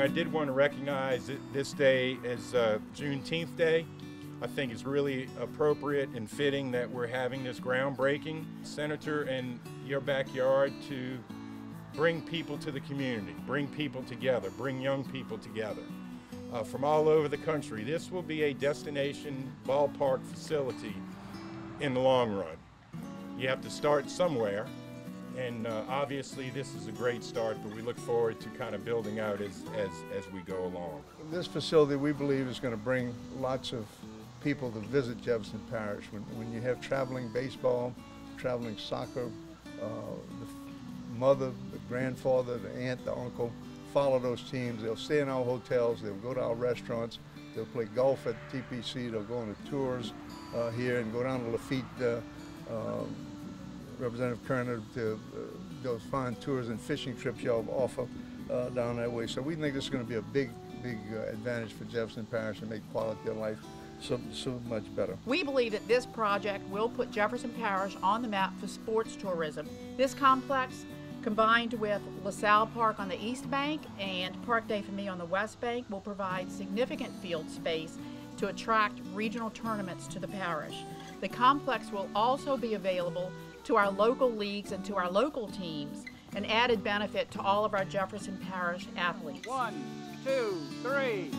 I did want to recognize this day as uh, Juneteenth Day. I think it's really appropriate and fitting that we're having this groundbreaking Senator in your backyard to bring people to the community, bring people together, bring young people together uh, from all over the country. This will be a destination ballpark facility in the long run. You have to start somewhere, and uh, obviously this is a great start, but we look forward to kind of building out as, as, as we go along. This facility we believe is going to bring lots of people to visit Jefferson Parish. When, when you have traveling baseball, traveling soccer, uh, the mother, the grandfather, the aunt, the uncle, follow those teams. They'll stay in our hotels, they'll go to our restaurants, they'll play golf at TPC, they'll go on the tours uh, here and go down to Lafitte, uh, um, Representative Kerner, uh, those fine tours and fishing trips y'all offer uh, down that way. So we think this is going to be a big, big uh, advantage for Jefferson Parish and make quality of life so, so much better. We believe that this project will put Jefferson Parish on the map for sports tourism. This complex, combined with LaSalle Park on the east bank and Parc des Familles on the west bank, will provide significant field space to attract regional tournaments to the parish. The complex will also be available to our local leagues and to our local teams, an added benefit to all of our Jefferson Parish athletes. One, two, three.